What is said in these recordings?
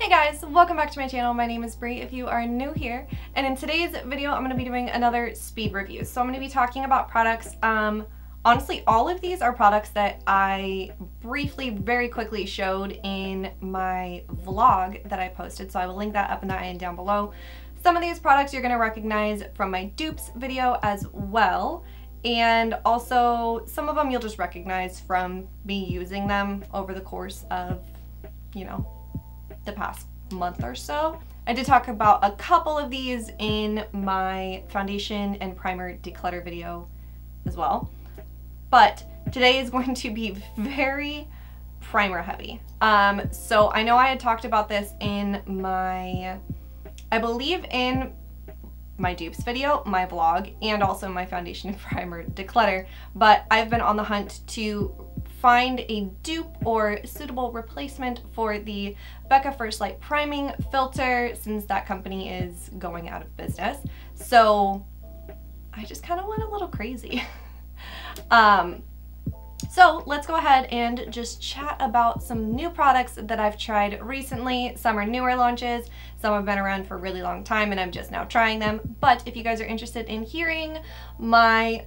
Hey guys, welcome back to my channel. My name is Bree if you are new here. And in today's video, I'm going to be doing another speed review. So I'm going to be talking about products. Um, honestly, all of these are products that I briefly, very quickly showed in my vlog that I posted. So I will link that up in the eye and down below. Some of these products you're going to recognize from my dupes video as well. And also some of them you'll just recognize from me using them over the course of, you know, the past month or so. I did talk about a couple of these in my foundation and primer declutter video as well. But today is going to be very primer heavy. Um, so I know I had talked about this in my, I believe in my dupes video, my vlog, and also my foundation and primer declutter, but I've been on the hunt to find a dupe or suitable replacement for the Becca First Light Priming Filter since that company is going out of business. So I just kind of went a little crazy. um, so let's go ahead and just chat about some new products that I've tried recently. Some are newer launches, some have been around for a really long time and I'm just now trying them. But if you guys are interested in hearing my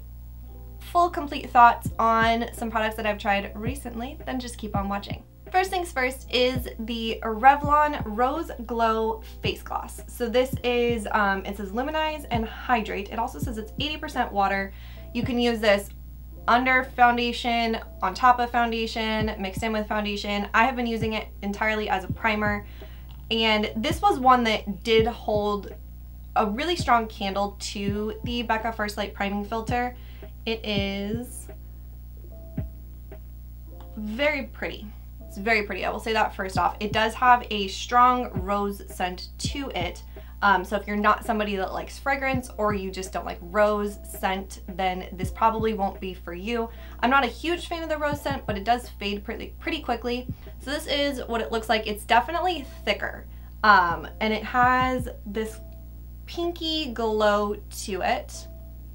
full complete thoughts on some products that I've tried recently, then just keep on watching. First things first is the Revlon Rose Glow Face Gloss. So this is, um, it says luminize and hydrate. It also says it's 80% water. You can use this under foundation, on top of foundation, mixed in with foundation. I have been using it entirely as a primer. And this was one that did hold a really strong candle to the Becca First Light Priming Filter. It is very pretty. It's very pretty. I will say that first off. It does have a strong rose scent to it. Um, so if you're not somebody that likes fragrance or you just don't like rose scent, then this probably won't be for you. I'm not a huge fan of the rose scent, but it does fade pretty, pretty quickly. So this is what it looks like. It's definitely thicker. Um, and it has this pinky glow to it.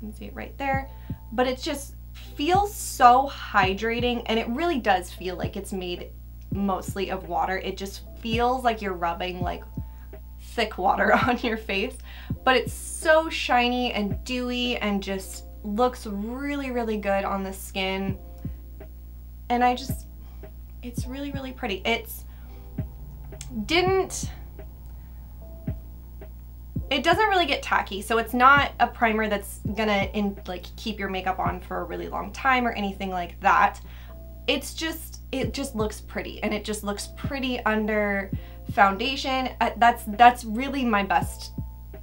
You can see it right there but it just feels so hydrating and it really does feel like it's made mostly of water. It just feels like you're rubbing like thick water on your face, but it's so shiny and dewy and just looks really, really good on the skin. And I just, it's really, really pretty. It's didn't it doesn't really get tacky, so it's not a primer that's gonna in, like keep your makeup on for a really long time or anything like that. It's just, it just looks pretty and it just looks pretty under foundation. Uh, that's, that's really my best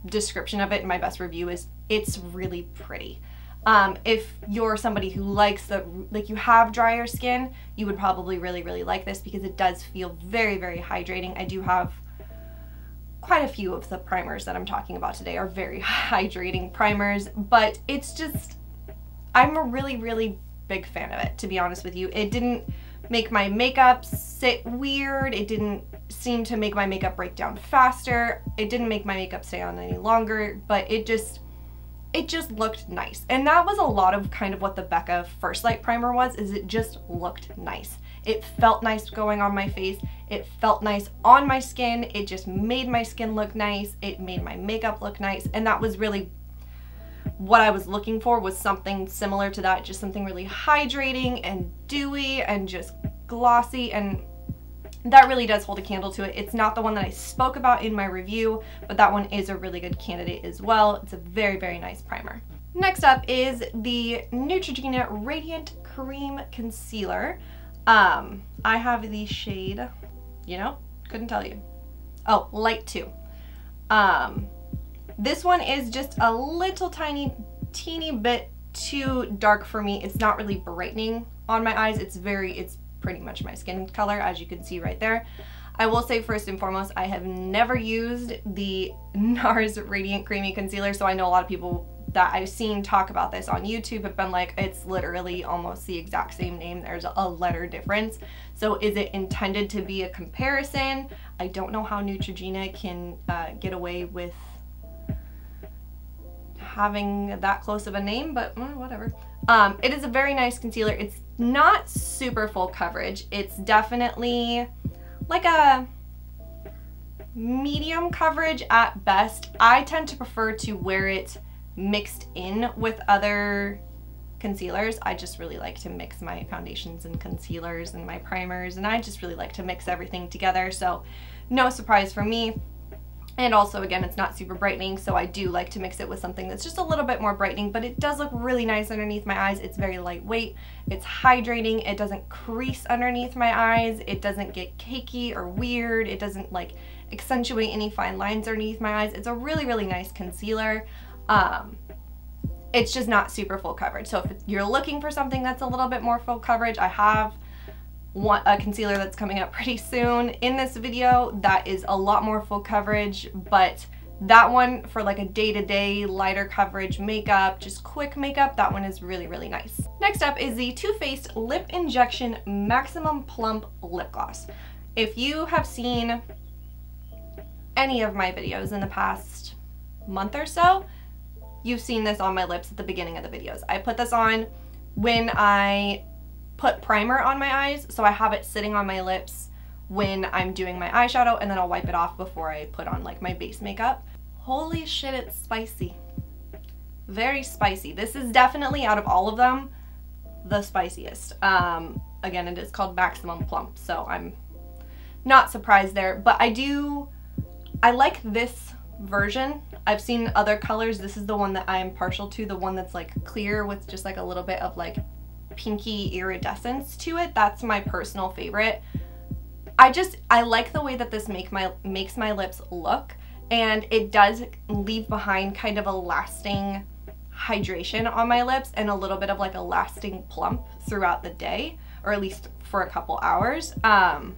description of it my best review is it's really pretty. Um, if you're somebody who likes the, like you have drier skin, you would probably really, really like this because it does feel very, very hydrating. I do have quite a few of the primers that I'm talking about today are very hydrating primers, but it's just, I'm a really, really big fan of it, to be honest with you. It didn't make my makeup sit weird. It didn't seem to make my makeup break down faster. It didn't make my makeup stay on any longer, but it just, it just looked nice. And that was a lot of kind of what the Becca First Light Primer was, is it just looked nice. It felt nice going on my face. It felt nice on my skin. It just made my skin look nice. It made my makeup look nice. And that was really what I was looking for was something similar to that, just something really hydrating and dewy and just glossy and that really does hold a candle to it. It's not the one that I spoke about in my review, but that one is a really good candidate as well. It's a very, very nice primer. Next up is the Neutrogena Radiant Cream Concealer. Um, I have the shade, you know, couldn't tell you. Oh, light two. Um, this one is just a little tiny, teeny bit too dark for me. It's not really brightening on my eyes. It's very, it's pretty much my skin color, as you can see right there. I will say first and foremost, I have never used the NARS Radiant Creamy Concealer, so I know a lot of people that I've seen talk about this on YouTube have been like, it's literally almost the exact same name. There's a letter difference. So is it intended to be a comparison? I don't know how Neutrogena can uh, get away with having that close of a name, but mm, whatever. Um, it is a very nice concealer. It's not super full coverage. It's definitely like a medium coverage at best. I tend to prefer to wear it mixed in with other concealers. I just really like to mix my foundations and concealers and my primers and I just really like to mix everything together. So no surprise for me. And also, again, it's not super brightening, so I do like to mix it with something that's just a little bit more brightening, but it does look really nice underneath my eyes. It's very lightweight, it's hydrating, it doesn't crease underneath my eyes, it doesn't get cakey or weird, it doesn't like accentuate any fine lines underneath my eyes. It's a really, really nice concealer. Um, it's just not super full coverage. So if you're looking for something that's a little bit more full coverage, I have one, a concealer that's coming up pretty soon in this video that is a lot more full coverage, but that one for like a day-to-day -day lighter coverage makeup, just quick makeup, that one is really, really nice. Next up is the Too Faced Lip Injection Maximum Plump Lip Gloss. If you have seen any of my videos in the past month or so, you've seen this on my lips at the beginning of the videos. I put this on when I put primer on my eyes, so I have it sitting on my lips when I'm doing my eyeshadow and then I'll wipe it off before I put on like my base makeup. Holy shit, it's spicy. Very spicy. This is definitely out of all of them, the spiciest. Um, again, it is called Maximum Plump, so I'm not surprised there, but I do I like this version. I've seen other colors. This is the one that I am partial to, the one that's like clear with just like a little bit of like pinky iridescence to it. That's my personal favorite. I just, I like the way that this make my makes my lips look and it does leave behind kind of a lasting hydration on my lips and a little bit of like a lasting plump throughout the day or at least for a couple hours. Um,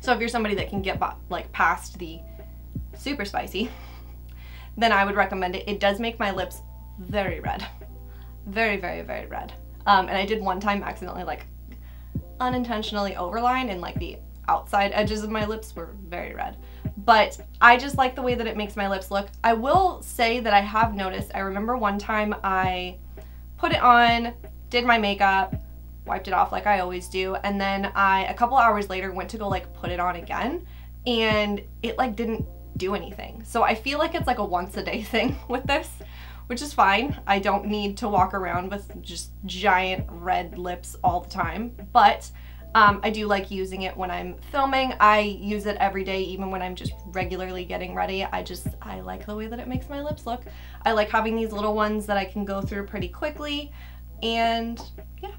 so if you're somebody that can get like past the super spicy, then I would recommend it. It does make my lips very red. Very, very, very red. Um, and I did one time accidentally like unintentionally overline and like the outside edges of my lips were very red. But I just like the way that it makes my lips look. I will say that I have noticed, I remember one time I put it on, did my makeup, wiped it off like I always do. And then I, a couple hours later, went to go like put it on again and it like didn't do anything. So I feel like it's like a once a day thing with this, which is fine. I don't need to walk around with just giant red lips all the time, but um, I do like using it when I'm filming. I use it every day, even when I'm just regularly getting ready. I just, I like the way that it makes my lips look. I like having these little ones that I can go through pretty quickly. And yeah,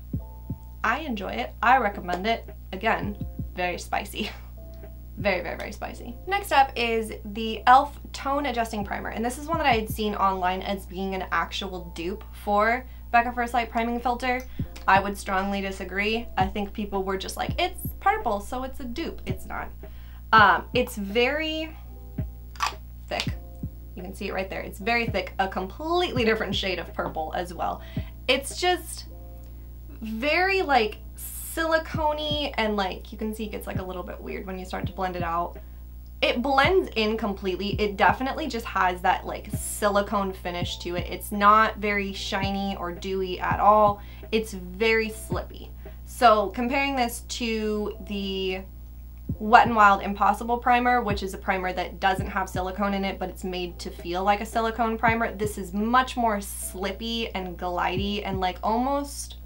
I enjoy it. I recommend it. Again, very spicy. very, very, very spicy. Next up is the e.l.f. Tone Adjusting Primer. And this is one that I had seen online as being an actual dupe for Becca First Light Priming Filter. I would strongly disagree. I think people were just like, it's purple, so it's a dupe. It's not. Um, it's very thick. You can see it right there. It's very thick, a completely different shade of purple as well. It's just very like silicone and like you can see it gets like a little bit weird when you start to blend it out. It blends in completely. It definitely just has that like silicone finish to it. It's not very shiny or dewy at all. It's very slippy. So comparing this to the Wet n Wild Impossible Primer, which is a primer that doesn't have silicone in it, but it's made to feel like a silicone primer. This is much more slippy and glidey and like almost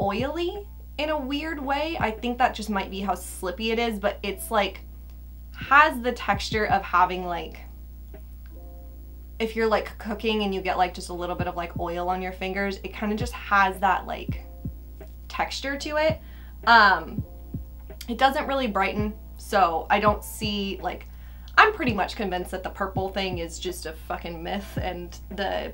oily in a weird way. I think that just might be how slippy it is, but it's like has the texture of having like if you're like cooking and you get like just a little bit of like oil on your fingers, it kind of just has that like texture to it. Um, it doesn't really brighten, so I don't see like, I'm pretty much convinced that the purple thing is just a fucking myth and the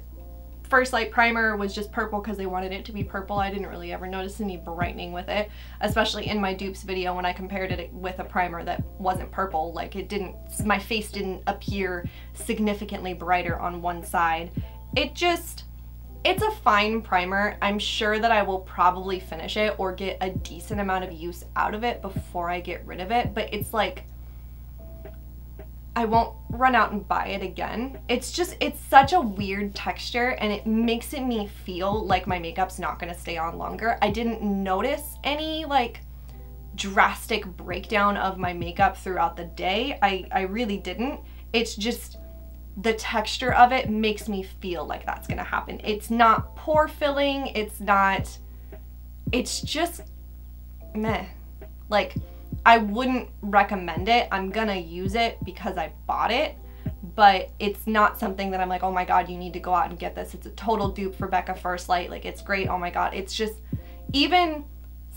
First Light primer was just purple because they wanted it to be purple. I didn't really ever notice any brightening with it, especially in my dupes video when I compared it with a primer that wasn't purple. Like it didn't, my face didn't appear significantly brighter on one side. It just, it's a fine primer. I'm sure that I will probably finish it or get a decent amount of use out of it before I get rid of it, but it's like, I won't run out and buy it again. It's just, it's such a weird texture and it makes it me feel like my makeup's not gonna stay on longer. I didn't notice any like drastic breakdown of my makeup throughout the day. I, I really didn't. It's just the texture of it makes me feel like that's gonna happen. It's not pore filling, it's not, it's just meh. Like, I wouldn't recommend it. I'm gonna use it because I bought it, but it's not something that I'm like, oh my god, you need to go out and get this. It's a total dupe for Becca First Light. Like, it's great. Oh my god. It's just, even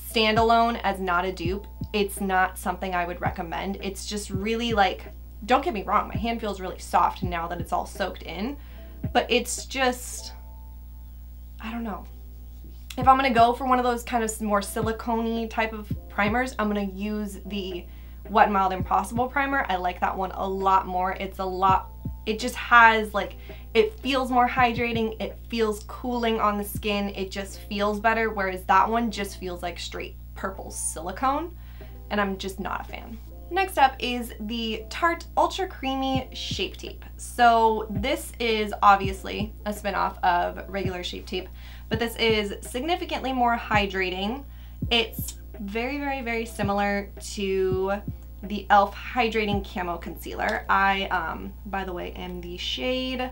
standalone as not a dupe, it's not something I would recommend. It's just really like, don't get me wrong, my hand feels really soft now that it's all soaked in, but it's just, I don't know. If I'm gonna go for one of those kind of more silicone type of primers, I'm gonna use the Wet n Wild Impossible Primer. I like that one a lot more. It's a lot, it just has like, it feels more hydrating, it feels cooling on the skin, it just feels better, whereas that one just feels like straight purple silicone, and I'm just not a fan. Next up is the Tarte Ultra Creamy Shape Tape. So this is obviously a spinoff of regular Shape Tape, but this is significantly more hydrating. It's very, very, very similar to the e.l.f. Hydrating Camo Concealer. I, um, by the way, am the shade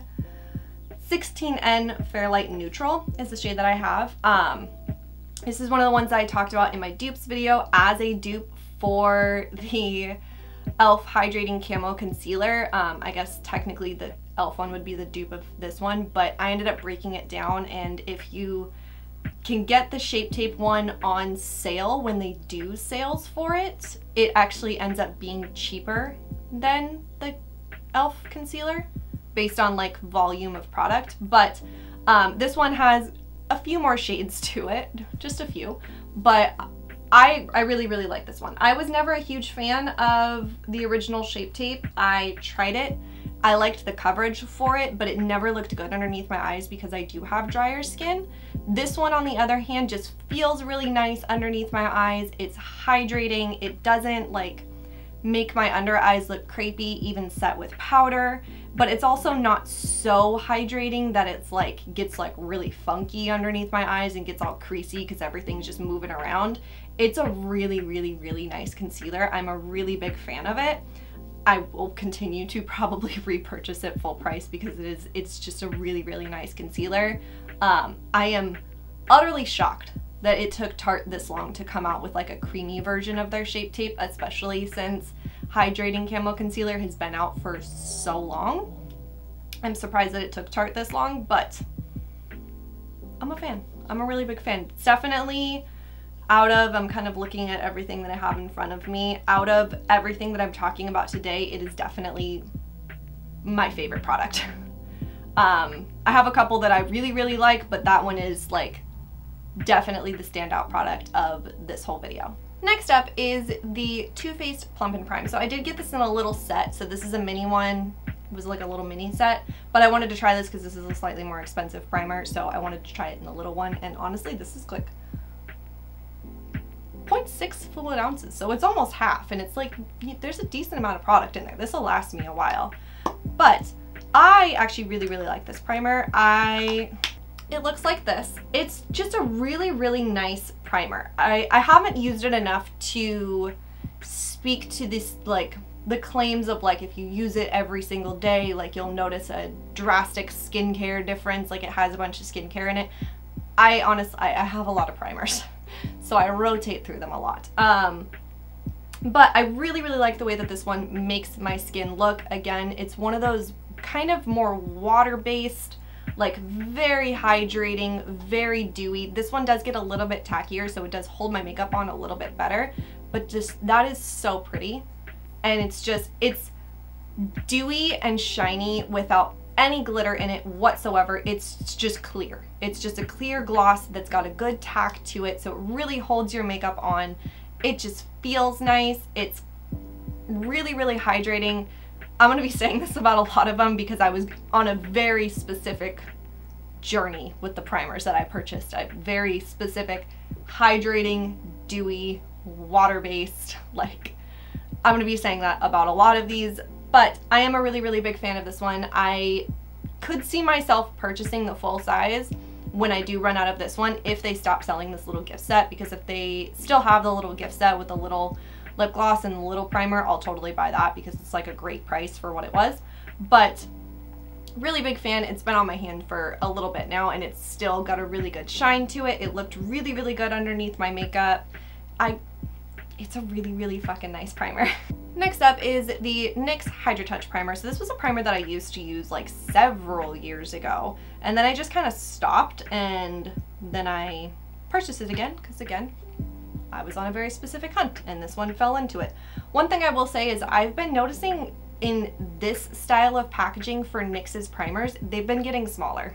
16N Fairlight Neutral is the shade that I have. Um, this is one of the ones that I talked about in my dupes video as a dupe for the e.l.f. Hydrating Camo Concealer. Um, I guess technically the e.l.f. one would be the dupe of this one, but I ended up breaking it down and if you can get the Shape Tape one on sale when they do sales for it, it actually ends up being cheaper than the e.l.f. concealer based on like volume of product. But um, this one has a few more shades to it, just a few, but I, I really, really like this one. I was never a huge fan of the original Shape Tape. I tried it. I liked the coverage for it, but it never looked good underneath my eyes because I do have drier skin. This one, on the other hand, just feels really nice underneath my eyes. It's hydrating. It doesn't like make my under eyes look crepey, even set with powder, but it's also not so hydrating that it's like, gets like really funky underneath my eyes and gets all creasy because everything's just moving around. It's a really, really, really nice concealer. I'm a really big fan of it. I will continue to probably repurchase it full price because it is, it's just a really, really nice concealer. Um, I am utterly shocked that it took Tarte this long to come out with like a creamy version of their Shape Tape, especially since Hydrating Camo Concealer has been out for so long. I'm surprised that it took Tarte this long, but I'm a fan. I'm a really big fan. It's definitely out of, I'm kind of looking at everything that I have in front of me, out of everything that I'm talking about today, it is definitely my favorite product. um, I have a couple that I really, really like, but that one is like definitely the standout product of this whole video. Next up is the Too Faced Plump and Prime. So I did get this in a little set, so this is a mini one. It was like a little mini set, but I wanted to try this because this is a slightly more expensive primer, so I wanted to try it in the little one, and honestly, this is quick. 0.6 fluid ounces, so it's almost half, and it's like, there's a decent amount of product in there. This will last me a while. But I actually really, really like this primer. I, it looks like this. It's just a really, really nice primer. I, I haven't used it enough to speak to this, like, the claims of like if you use it every single day like you'll notice a drastic skincare difference like it has a bunch of skincare in it I honestly I, I have a lot of primers so I rotate through them a lot. Um, but I really, really like the way that this one makes my skin look. Again, it's one of those kind of more water-based, like very hydrating, very dewy. This one does get a little bit tackier, so it does hold my makeup on a little bit better, but just that is so pretty. And it's just, it's dewy and shiny without any glitter in it whatsoever. It's just clear. It's just a clear gloss that's got a good tack to it, so it really holds your makeup on. It just feels nice. It's really, really hydrating. I'm gonna be saying this about a lot of them because I was on a very specific journey with the primers that I purchased. A very specific, hydrating, dewy, water-based, like, I'm gonna be saying that about a lot of these. But I am a really, really big fan of this one. I could see myself purchasing the full size, when I do run out of this one if they stop selling this little gift set because if they still have the little gift set with the little lip gloss and the little primer, I'll totally buy that because it's like a great price for what it was. But really big fan. It's been on my hand for a little bit now and it's still got a really good shine to it. It looked really, really good underneath my makeup. I, it's a really, really fucking nice primer. Next up is the NYX Hydra Touch Primer. So this was a primer that I used to use like several years ago. And then I just kind of stopped and then I purchased it again because again, I was on a very specific hunt and this one fell into it. One thing I will say is I've been noticing in this style of packaging for NYX's primers, they've been getting smaller.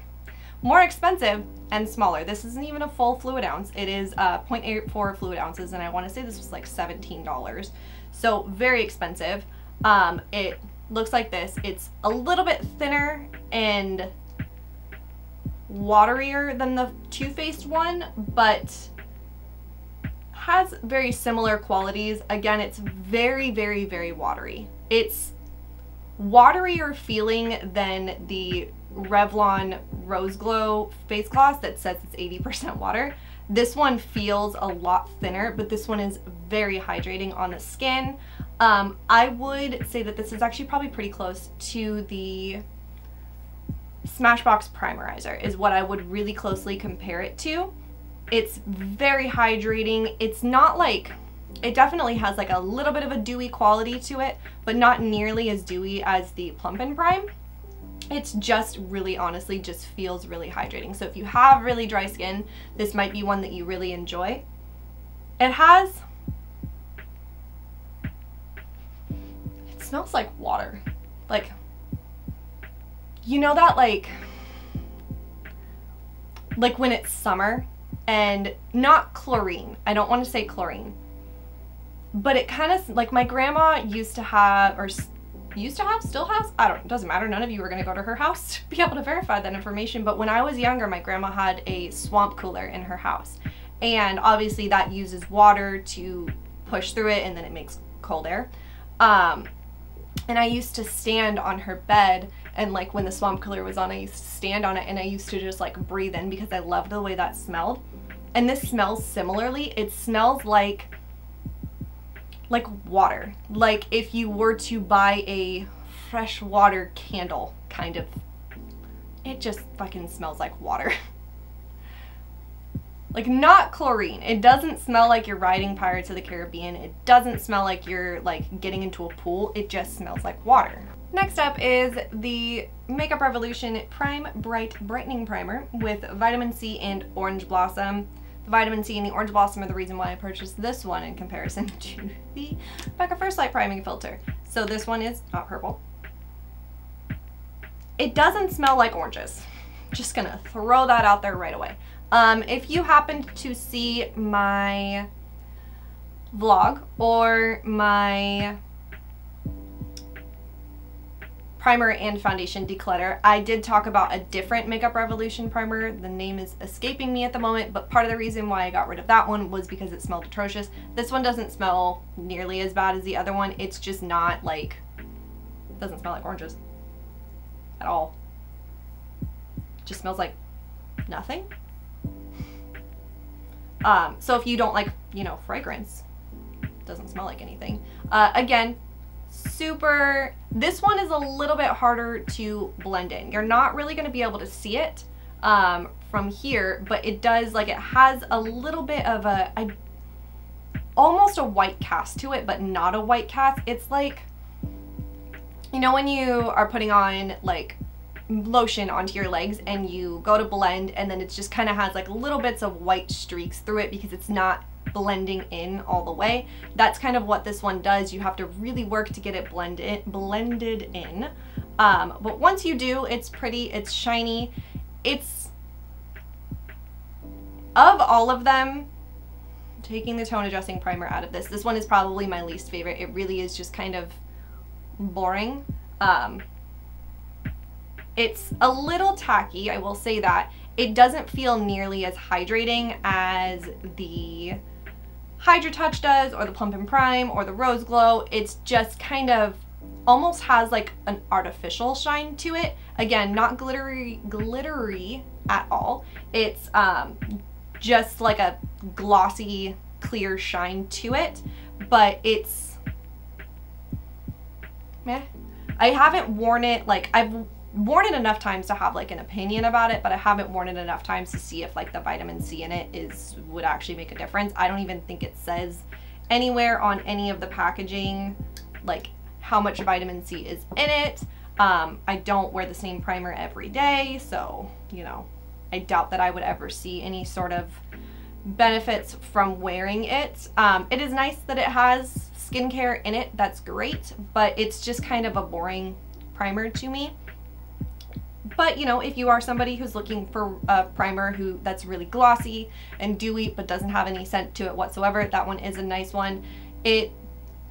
More expensive and smaller. This isn't even a full fluid ounce. It is uh, 0.84 fluid ounces and I want to say this was like $17. So very expensive. Um, it looks like this. It's a little bit thinner and waterier than the Too Faced one, but has very similar qualities. Again, it's very, very, very watery. It's waterier feeling than the Revlon Rose Glow face gloss that says it's 80% water. This one feels a lot thinner, but this one is very hydrating on the skin. Um, I would say that this is actually probably pretty close to the Smashbox Primerizer is what I would really closely compare it to. It's very hydrating. It's not like it definitely has like a little bit of a dewy quality to it, but not nearly as dewy as the Plump and Prime. It's just really honestly just feels really hydrating. So if you have really dry skin, this might be one that you really enjoy. It has, it smells like water. Like, you know that like, like when it's summer and not chlorine. I don't want to say chlorine but it kind of like my grandma used to have or used to have still has i don't it doesn't matter. None of you are going to go to her house to be able to verify that information. But when i was younger my grandma had a swamp cooler in her house. And obviously that uses water to push through it and then it makes cold air. Um, and i used to stand on her bed and like when the swamp cooler was on i used to stand on it and i used to just like breathe in because i loved the way that smelled. And this smells similarly. It smells like like water. Like if you were to buy a fresh water candle, kind of. It just fucking smells like water. like not chlorine. It doesn't smell like you're riding Pirates of the Caribbean. It doesn't smell like you're like getting into a pool. It just smells like water. Next up is the Makeup Revolution Prime Bright Brightening Primer with vitamin C and orange blossom. The vitamin C and the orange blossom are the reason why I purchased this one in comparison to the Becca First Light Priming Filter. So this one is not purple. It doesn't smell like oranges. Just gonna throw that out there right away. Um, if you happened to see my vlog or my primer and foundation declutter. I did talk about a different Makeup Revolution primer. The name is escaping me at the moment, but part of the reason why I got rid of that one was because it smelled atrocious. This one doesn't smell nearly as bad as the other one. It's just not like, doesn't smell like oranges at all. It just smells like nothing. Um, so if you don't like, you know, fragrance, doesn't smell like anything. Uh, again, super, this one is a little bit harder to blend in. You're not really going to be able to see it um, from here, but it does, like it has a little bit of a, a, almost a white cast to it, but not a white cast. It's like, you know when you are putting on like lotion onto your legs and you go to blend and then it just kind of has like little bits of white streaks through it because it's not blending in all the way. That's kind of what this one does. You have to really work to get it blended, blended in. Um, but once you do, it's pretty, it's shiny. It's, of all of them, taking the tone adjusting primer out of this, this one is probably my least favorite. It really is just kind of boring. Um, it's a little tacky, I will say that. It doesn't feel nearly as hydrating as the Hydra Touch does or the Plump and Prime or the Rose Glow. It's just kind of almost has like an artificial shine to it. Again, not glittery, glittery at all. It's um, just like a glossy, clear shine to it, but it's meh. I haven't worn it, like, I've worn it enough times to have like an opinion about it, but I haven't worn it enough times to see if like the vitamin C in it is would actually make a difference. I don't even think it says anywhere on any of the packaging like how much vitamin C is in it. Um, I don't wear the same primer every day, so you know, I doubt that I would ever see any sort of benefits from wearing it. Um, it is nice that it has skincare in it, that's great, but it's just kind of a boring primer to me. But you know, if you are somebody who's looking for a primer who that's really glossy and dewy but doesn't have any scent to it whatsoever, that one is a nice one. It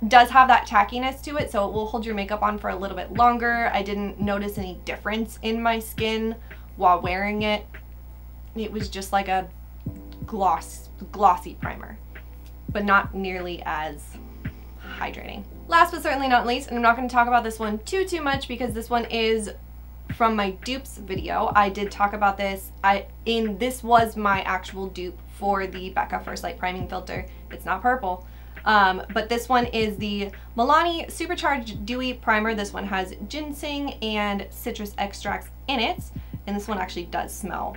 does have that tackiness to it, so it will hold your makeup on for a little bit longer. I didn't notice any difference in my skin while wearing it. It was just like a gloss, glossy primer, but not nearly as hydrating. Last but certainly not least, and I'm not going to talk about this one too, too much because this one is from my dupes video. I did talk about this. I in This was my actual dupe for the Becca First Light Priming Filter. It's not purple. Um, but this one is the Milani Supercharged Dewy Primer. This one has ginseng and citrus extracts in it. And this one actually does smell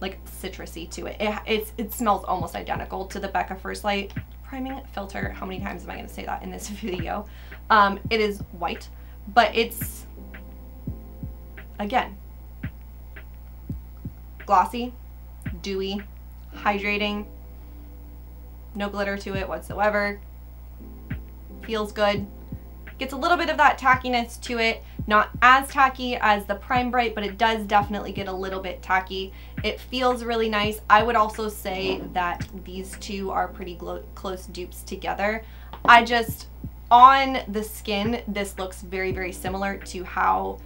like citrusy to it. It, it smells almost identical to the Becca First Light Priming Filter. How many times am I going to say that in this video? Um, it is white, but it's, again, glossy, dewy, hydrating, no glitter to it whatsoever. Feels good. Gets a little bit of that tackiness to it. Not as tacky as the Prime Bright, but it does definitely get a little bit tacky. It feels really nice. I would also say that these two are pretty close dupes together. I just, on the skin, this looks very, very similar to how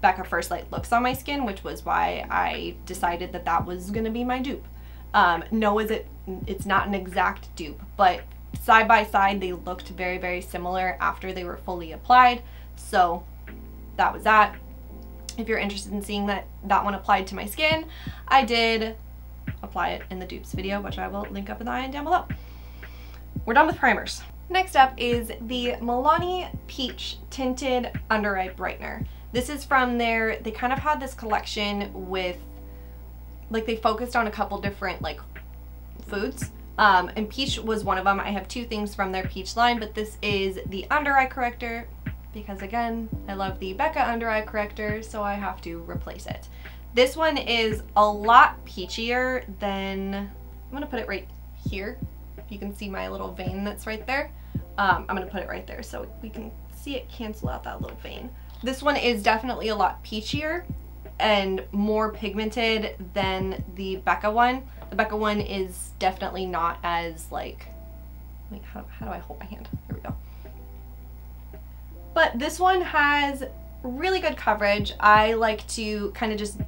Becca First Light looks on my skin, which was why I decided that that was going to be my dupe. Um, no, is it? It's not an exact dupe, but side by side they looked very, very similar after they were fully applied. So that was that. If you're interested in seeing that that one applied to my skin, I did apply it in the dupes video, which I will link up in the eye down below. We're done with primers. Next up is the Milani Peach Tinted Under Eye Brightener. This is from their, they kind of had this collection with like they focused on a couple different like foods. Um, and peach was one of them. I have two things from their peach line, but this is the under eye corrector because again, I love the Becca under eye corrector, so I have to replace it. This one is a lot peachier than, I'm gonna put it right here. If you can see my little vein that's right there. Um, I'm gonna put it right there so we can see it cancel out that little vein. This one is definitely a lot peachier and more pigmented than the Becca one. The Becca one is definitely not as like, wait, how, how do I hold my hand? Here we go. But this one has really good coverage. I like to kind of just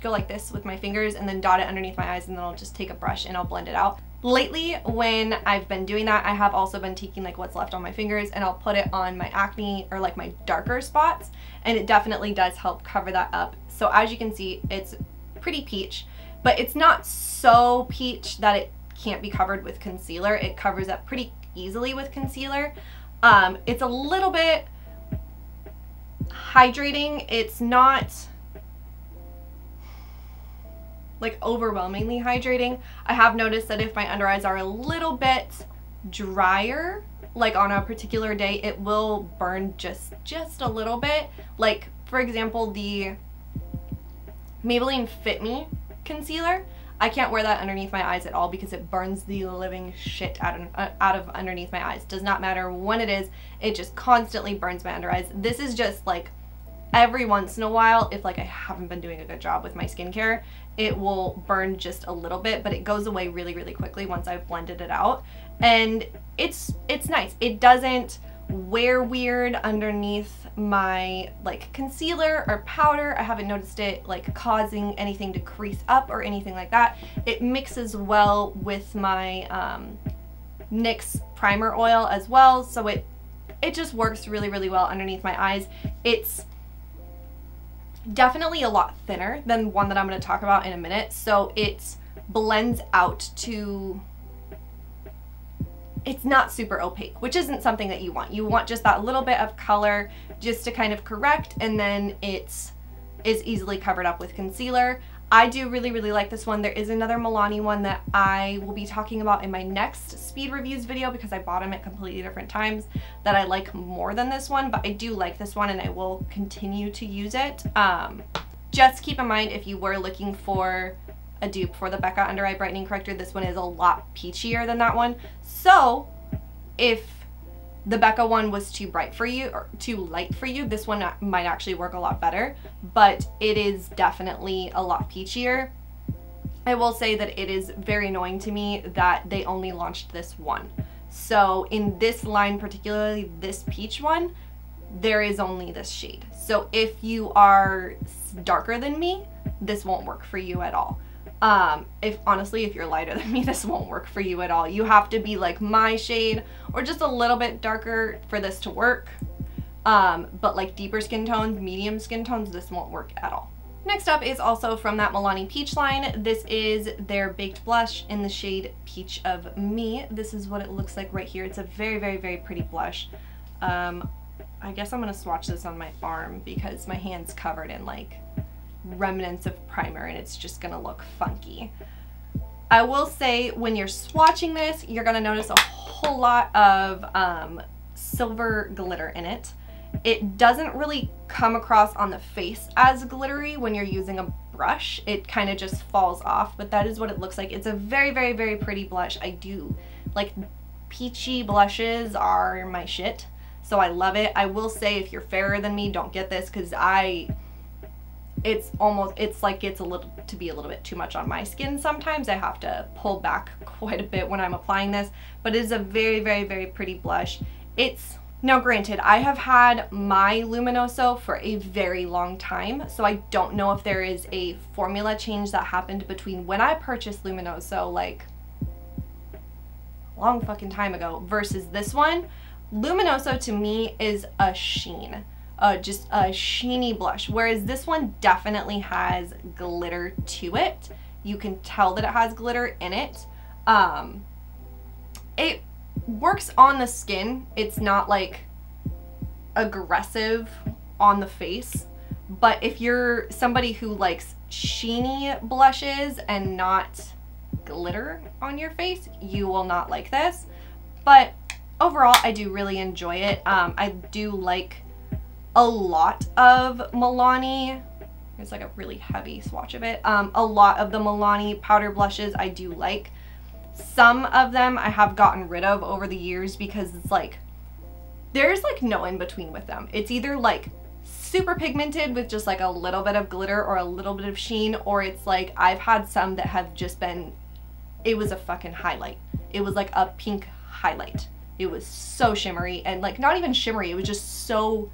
go like this with my fingers and then dot it underneath my eyes and then I'll just take a brush and I'll blend it out. Lately, when I've been doing that, I have also been taking like what's left on my fingers and I'll put it on my acne or like my darker spots and it definitely does help cover that up. So as you can see, it's pretty peach, but it's not so peach that it can't be covered with concealer. It covers up pretty easily with concealer. Um, it's a little bit hydrating. It's not like overwhelmingly hydrating. I have noticed that if my under eyes are a little bit drier, like on a particular day, it will burn just, just a little bit. Like for example, the Maybelline Fit Me concealer, I can't wear that underneath my eyes at all because it burns the living shit out of, uh, out of underneath my eyes. Does not matter when it is, it just constantly burns my under eyes. This is just like every once in a while, if like I haven't been doing a good job with my skincare, it will burn just a little bit, but it goes away really, really quickly once I've blended it out. And it's, it's nice. It doesn't wear weird underneath my like concealer or powder. I haven't noticed it like causing anything to crease up or anything like that. It mixes well with my um, NYX primer oil as well. So it, it just works really, really well underneath my eyes. It's definitely a lot thinner than one that I'm going to talk about in a minute. So it blends out to it's not super opaque, which isn't something that you want. You want just that little bit of color just to kind of correct and then it's is easily covered up with concealer. I do really, really like this one. There is another Milani one that I will be talking about in my next speed reviews video because I bought them at completely different times that I like more than this one, but I do like this one and I will continue to use it. Um, just keep in mind if you were looking for a dupe for the Becca Under Eye Brightening Corrector, this one is a lot peachier than that one. So if the Becca one was too bright for you or too light for you, this one uh, might actually work a lot better, but it is definitely a lot peachier. I will say that it is very annoying to me that they only launched this one. So in this line, particularly this peach one, there is only this shade. So if you are darker than me, this won't work for you at all. Um, if honestly, if you're lighter than me, this won't work for you at all. You have to be like my shade or just a little bit darker for this to work. Um, but like deeper skin tones, medium skin tones, this won't work at all. Next up is also from that Milani Peach line. This is their Baked Blush in the shade Peach of Me. This is what it looks like right here. It's a very, very, very pretty blush. Um, I guess I'm going to swatch this on my arm because my hand's covered in like remnants of primer and it's just gonna look funky. I will say when you're swatching this, you're gonna notice a whole lot of um, silver glitter in it. It doesn't really come across on the face as glittery when you're using a brush. It kind of just falls off, but that is what it looks like. It's a very, very, very pretty blush. I do like peachy blushes are my shit. So I love it. I will say if you're fairer than me, don't get this because I it's almost it's like it's a little to be a little bit too much on my skin sometimes. I have to pull back quite a bit when I'm applying this but it is a very very very pretty blush. It's now granted I have had my Luminoso for a very long time so I don't know if there is a formula change that happened between when I purchased Luminoso like long fucking time ago versus this one. Luminoso to me is a sheen uh, just a sheeny blush, whereas this one definitely has glitter to it. You can tell that it has glitter in it. Um, it works on the skin. It's not like aggressive on the face, but if you're somebody who likes sheeny blushes and not glitter on your face, you will not like this. But overall, I do really enjoy it. Um, I do like a lot of Milani. It's like a really heavy swatch of it. Um, a lot of the Milani powder blushes I do like. Some of them I have gotten rid of over the years because it's like, there's like no in between with them. It's either like super pigmented with just like a little bit of glitter or a little bit of sheen or it's like I've had some that have just been, it was a fucking highlight. It was like a pink highlight. It was so shimmery and like not even shimmery, it was just so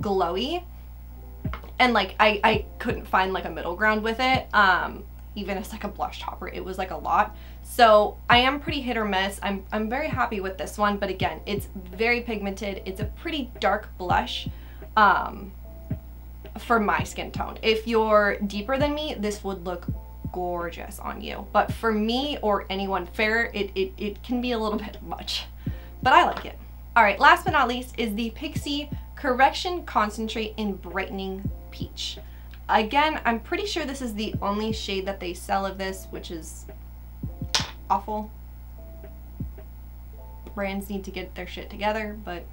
glowy. And like I, I couldn't find like a middle ground with it. Um even as like a blush topper it was like a lot. So I am pretty hit or miss. I'm, I'm very happy with this one but again it's very pigmented. It's a pretty dark blush um for my skin tone. If you're deeper than me this would look gorgeous on you. But for me or anyone fair it, it, it can be a little bit much. But I like it. All right last but not least is the Pixi Correction Concentrate in Brightening Peach. Again, I'm pretty sure this is the only shade that they sell of this, which is awful. Brands need to get their shit together, but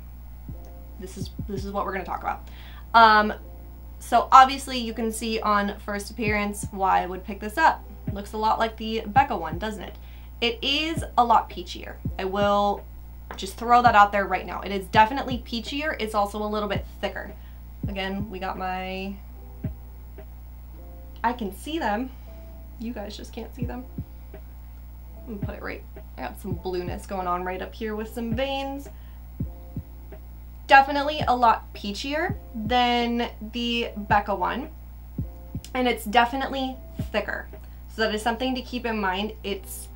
this is this is what we're to talk about. Um, so obviously you can see on first appearance why I would pick this up. Looks a lot like the Becca one, doesn't it? It is a lot peachier. I will just throw that out there right now. It is definitely peachier. It's also a little bit thicker. Again, we got my... I can see them. You guys just can't see them. I'm gonna put it right. I got some blueness going on right up here with some veins. Definitely a lot peachier than the Becca one. And it's definitely thicker. So that is something to keep in mind. It's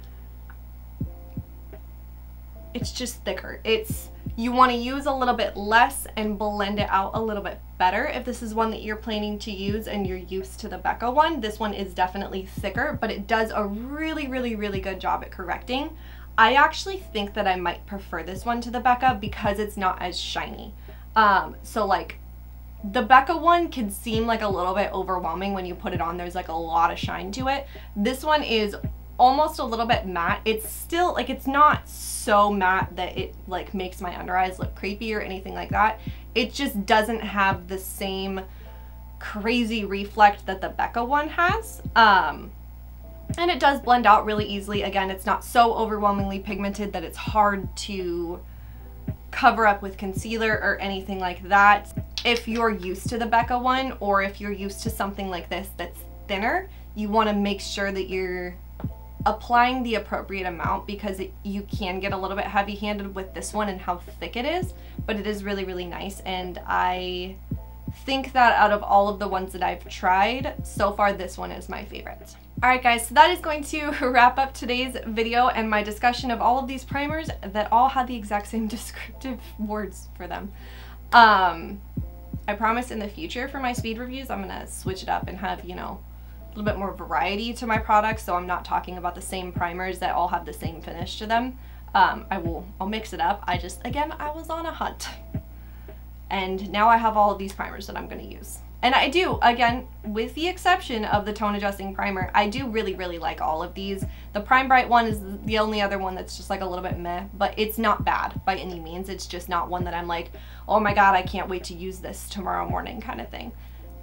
it's just thicker. It's You want to use a little bit less and blend it out a little bit better. If this is one that you're planning to use and you're used to the Becca one, this one is definitely thicker, but it does a really, really, really good job at correcting. I actually think that I might prefer this one to the Becca because it's not as shiny. Um, so like the Becca one can seem like a little bit overwhelming when you put it on. There's like a lot of shine to it. This one is almost a little bit matte. It's still like it's not so matte that it like makes my under eyes look creepy or anything like that. It just doesn't have the same crazy reflect that the Becca one has. Um, and it does blend out really easily. Again, it's not so overwhelmingly pigmented that it's hard to cover up with concealer or anything like that. If you're used to the Becca one or if you're used to something like this that's thinner, you want to make sure that you're applying the appropriate amount because it, you can get a little bit heavy handed with this one and how thick it is, but it is really, really nice. And I think that out of all of the ones that I've tried, so far this one is my favorite. Alright guys, so that is going to wrap up today's video and my discussion of all of these primers that all had the exact same descriptive words for them. Um, I promise in the future for my speed reviews, I'm going to switch it up and have, you know, little bit more variety to my products so I'm not talking about the same primers that all have the same finish to them. Um, I will, I'll mix it up. I just, again, I was on a hunt. And now I have all of these primers that I'm going to use. And I do, again, with the exception of the tone adjusting primer, I do really, really like all of these. The Prime Bright one is the only other one that's just like a little bit meh, but it's not bad by any means. It's just not one that I'm like, oh my god, I can't wait to use this tomorrow morning kind of thing.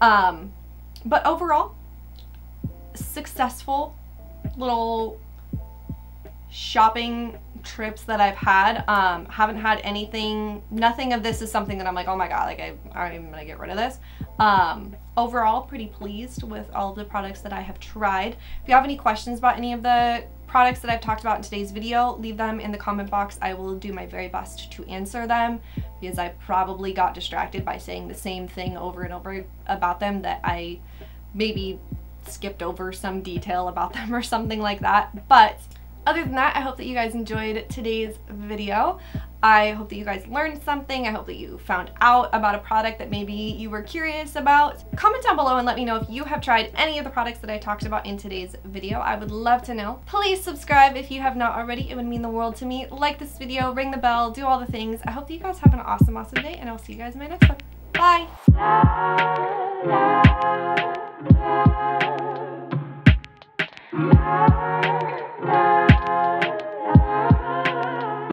Um, but overall, successful little shopping trips that I've had. Um, haven't had anything, nothing of this is something that I'm like, oh my god, like I, I'm gonna get rid of this. Um, overall, pretty pleased with all the products that I have tried. If you have any questions about any of the products that I've talked about in today's video, leave them in the comment box. I will do my very best to answer them because I probably got distracted by saying the same thing over and over about them that I maybe skipped over some detail about them or something like that. But other than that, I hope that you guys enjoyed today's video. I hope that you guys learned something. I hope that you found out about a product that maybe you were curious about. Comment down below and let me know if you have tried any of the products that I talked about in today's video. I would love to know. Please subscribe if you have not already. It would mean the world to me. Like this video, ring the bell, do all the things. I hope that you guys have an awesome, awesome day, and I'll see you guys in my next one. Bye! love, love.